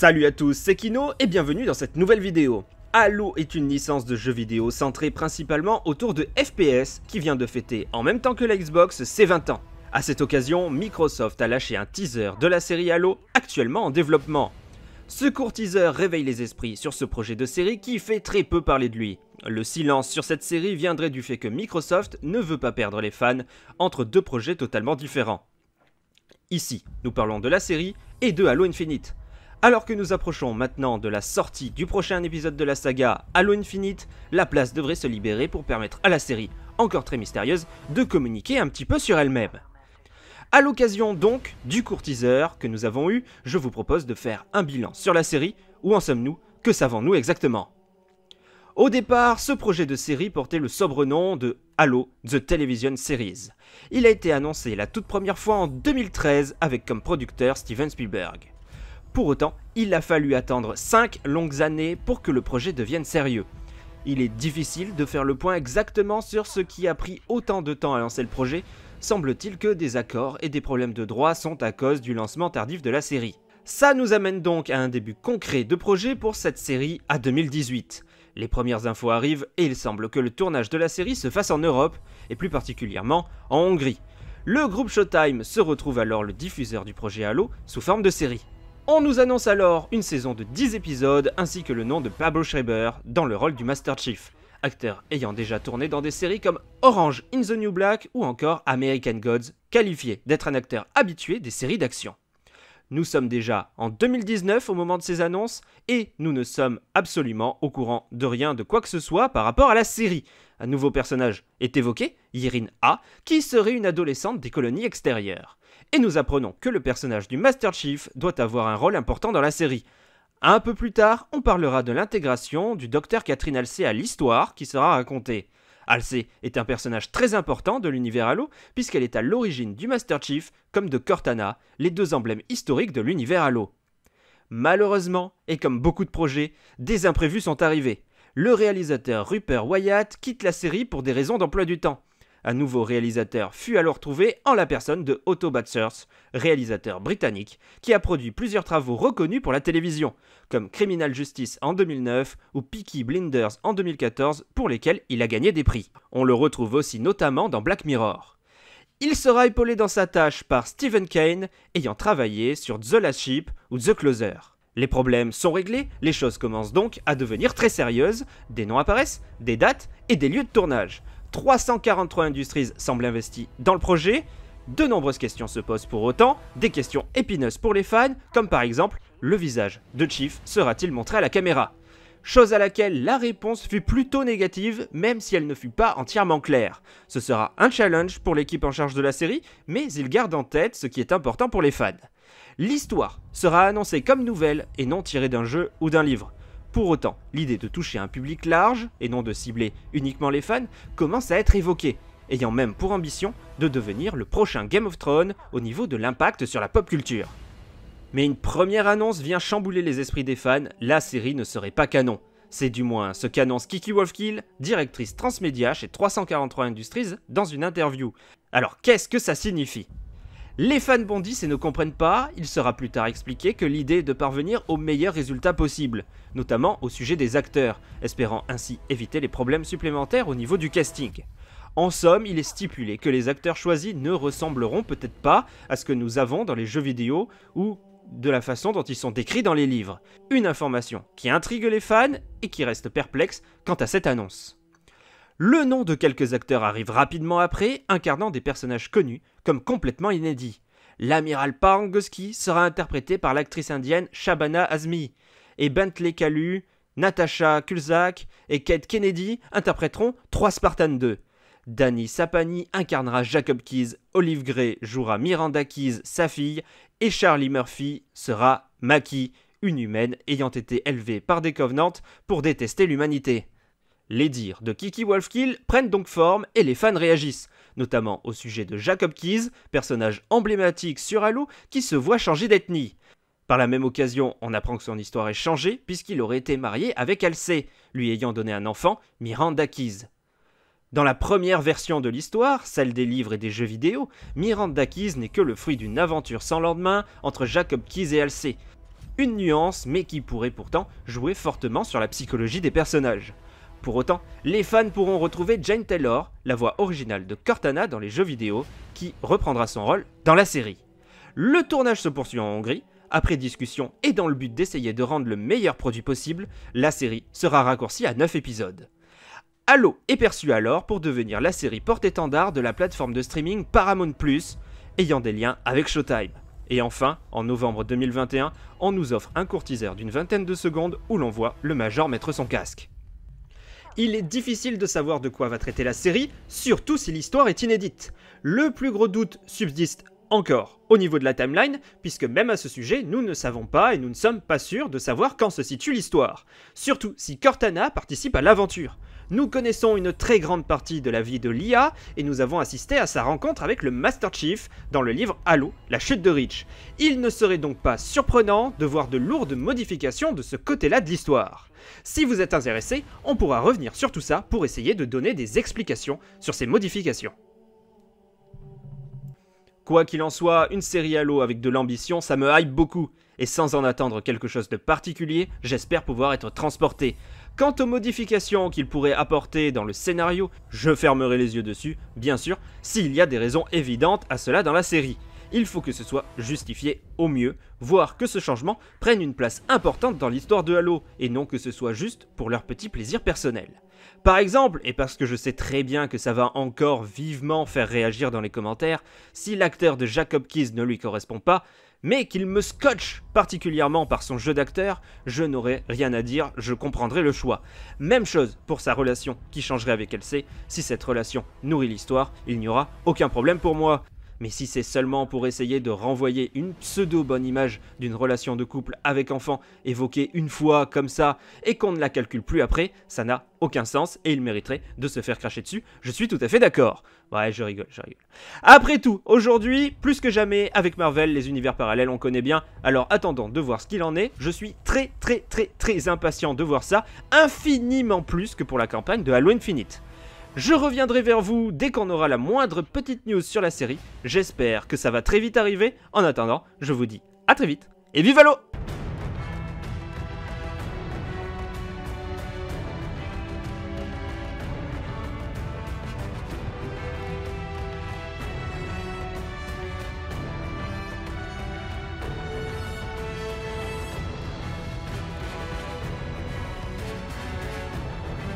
Salut à tous, c'est Kino et bienvenue dans cette nouvelle vidéo. Halo est une licence de jeux vidéo centrée principalement autour de FPS qui vient de fêter en même temps que la Xbox ses 20 ans. A cette occasion, Microsoft a lâché un teaser de la série Halo actuellement en développement. Ce court teaser réveille les esprits sur ce projet de série qui fait très peu parler de lui. Le silence sur cette série viendrait du fait que Microsoft ne veut pas perdre les fans entre deux projets totalement différents. Ici, nous parlons de la série et de Halo Infinite. Alors que nous approchons maintenant de la sortie du prochain épisode de la saga Halo Infinite, la place devrait se libérer pour permettre à la série, encore très mystérieuse, de communiquer un petit peu sur elle-même. A l'occasion donc du court teaser que nous avons eu, je vous propose de faire un bilan sur la série. Où en sommes-nous? Que savons-nous exactement? Au départ, ce projet de série portait le sobre nom de Halo The Television Series. Il a été annoncé la toute première fois en 2013 avec comme producteur Steven Spielberg. Pour autant, il a fallu attendre 5 longues années pour que le projet devienne sérieux. Il est difficile de faire le point exactement sur ce qui a pris autant de temps à lancer le projet, semble-t-il que des accords et des problèmes de droit sont à cause du lancement tardif de la série. Ça nous amène donc à un début concret de projet pour cette série à 2018. Les premières infos arrivent et il semble que le tournage de la série se fasse en Europe, et plus particulièrement en Hongrie. Le groupe Showtime se retrouve alors le diffuseur du projet Halo sous forme de série. On nous annonce alors une saison de 10 épisodes ainsi que le nom de Pablo Schreiber dans le rôle du Master Chief, acteur ayant déjà tourné dans des séries comme Orange in the New Black ou encore American Gods, qualifié d'être un acteur habitué des séries d'action. Nous sommes déjà en 2019 au moment de ces annonces et nous ne sommes absolument au courant de rien de quoi que ce soit par rapport à la série. Un nouveau personnage est évoqué, Yirin A, qui serait une adolescente des colonies extérieures et nous apprenons que le personnage du Master Chief doit avoir un rôle important dans la série. Un peu plus tard, on parlera de l'intégration du docteur Catherine Halsey à l'histoire qui sera racontée. Halsey est un personnage très important de l'univers Halo, puisqu'elle est à l'origine du Master Chief comme de Cortana, les deux emblèmes historiques de l'univers Halo. Malheureusement, et comme beaucoup de projets, des imprévus sont arrivés. Le réalisateur Rupert Wyatt quitte la série pour des raisons d'emploi du temps. Un nouveau réalisateur fut alors trouvé en la personne de Otto Bathurst, réalisateur britannique, qui a produit plusieurs travaux reconnus pour la télévision, comme Criminal Justice en 2009 ou Peaky Blinders en 2014, pour lesquels il a gagné des prix. On le retrouve aussi notamment dans Black Mirror. Il sera épaulé dans sa tâche par Stephen Kane, ayant travaillé sur The Last Ship ou The Closer. Les problèmes sont réglés, les choses commencent donc à devenir très sérieuses, des noms apparaissent, des dates et des lieux de tournage. 343 industries semblent investies dans le projet. De nombreuses questions se posent pour autant, des questions épineuses pour les fans, comme par exemple, le visage de Chief sera-t-il montré à la caméra? Chose à laquelle la réponse fut plutôt négative, même si elle ne fut pas entièrement claire. Ce sera un challenge pour l'équipe en charge de la série, mais il garde en tête ce qui est important pour les fans. L'histoire sera annoncée comme nouvelle et non tirée d'un jeu ou d'un livre. Pour autant, l'idée de toucher un public large, et non de cibler uniquement les fans, commence à être évoquée, ayant même pour ambition de devenir le prochain Game of Thrones au niveau de l'impact sur la pop culture. Mais une première annonce vient chambouler les esprits des fans, la série ne serait pas canon. C'est du moins ce qu'annonce Kiki Wolfkill, directrice transmédia chez 343 Industries, dans une interview. Alors qu'est-ce que ça signifie? Les fans bondissent et ne comprennent pas, il sera plus tard expliqué que l'idée est de parvenir au meilleur résultat possible, notamment au sujet des acteurs, espérant ainsi éviter les problèmes supplémentaires au niveau du casting. En somme, il est stipulé que les acteurs choisis ne ressembleront peut-être pas à ce que nous avons dans les jeux vidéo ou de la façon dont ils sont décrits dans les livres. Une information qui intrigue les fans et qui reste perplexe quant à cette annonce. Le nom de quelques acteurs arrive rapidement après, incarnant des personnages connus comme complètement inédits. L'amiral Parangoski sera interprété par l'actrice indienne Shabana Azmi, et Bentley Kalu, Natasha Kulzak et Kate Kennedy interpréteront trois Spartans 2. Danny Sapani incarnera Jacob Keys, Olive Gray jouera Miranda Keys, sa fille, et Charlie Murphy sera Maki, une humaine ayant été élevée par des Covenants pour détester l'humanité. Les dires de Kiki Wolfkill prennent donc forme et les fans réagissent, notamment au sujet de Jacob Keys, personnage emblématique sur Halo qui se voit changer d'ethnie. Par la même occasion, on apprend que son histoire est changée puisqu'il aurait été marié avec Halsey, lui ayant donné un enfant, Miranda Keys. Dans la première version de l'histoire, celle des livres et des jeux vidéo, Miranda Keys n'est que le fruit d'une aventure sans lendemain entre Jacob Keys et Halsey, une nuance mais qui pourrait pourtant jouer fortement sur la psychologie des personnages. Pour autant, les fans pourront retrouver Jane Taylor, la voix originale de Cortana dans les jeux vidéo, qui reprendra son rôle dans la série. Le tournage se poursuit en Hongrie. Après discussion et dans le but d'essayer de rendre le meilleur produit possible, la série sera raccourcie à 9 épisodes. Halo est perçu alors pour devenir la série porte-étendard de la plateforme de streaming Paramount+, ayant des liens avec Showtime. Et enfin, en novembre 2021, on nous offre un court teaser d'une vingtaine de secondes où l'on voit le Major mettre son casque. Il est difficile de savoir de quoi va traiter la série, surtout si l'histoire est inédite. Le plus gros doute subsiste encore au niveau de la timeline, puisque même à ce sujet, nous ne savons pas et nous ne sommes pas sûrs de savoir quand se situe l'histoire. Surtout si Cortana participe à l'aventure. Nous connaissons une très grande partie de la vie de Lia et nous avons assisté à sa rencontre avec le Master Chief dans le livre Halo, la chute de Reach. Il ne serait donc pas surprenant de voir de lourdes modifications de ce côté-là de l'histoire. Si vous êtes intéressé, on pourra revenir sur tout ça pour essayer de donner des explications sur ces modifications. Quoi qu'il en soit, une série Halo avec de l'ambition, ça me hype beaucoup. Et sans en attendre quelque chose de particulier, j'espère pouvoir être transporté. Quant aux modifications qu'il pourrait apporter dans le scénario, je fermerai les yeux dessus, bien sûr, s'il y a des raisons évidentes à cela dans la série. Il faut que ce soit justifié au mieux, voire que ce changement prenne une place importante dans l'histoire de Halo, et non que ce soit juste pour leur petit plaisir personnel. Par exemple, et parce que je sais très bien que ça va encore vivement faire réagir dans les commentaires, si l'acteur de Jacob Keys ne lui correspond pas, mais qu'il me scotche particulièrement par son jeu d'acteur, je n'aurais rien à dire, je comprendrai le choix. Même chose pour sa relation qui changerait avec LC, si cette relation nourrit l'histoire, il n'y aura aucun problème pour moi. Mais si c'est seulement pour essayer de renvoyer une pseudo-bonne image d'une relation de couple avec enfant évoquée une fois comme ça et qu'on ne la calcule plus après, ça n'a aucun sens et il mériterait de se faire cracher dessus. Je suis tout à fait d'accord. Ouais, je rigole, je rigole. Après tout, aujourd'hui, plus que jamais, avec Marvel, les univers parallèles, on connaît bien. Alors attendons de voir ce qu'il en est. Je suis très très très très impatient de voir ça, infiniment plus que pour la campagne de Halo Infinite. Je reviendrai vers vous dès qu'on aura la moindre petite news sur la série. J'espère que ça va très vite arriver. En attendant, je vous dis à très vite et vive Halo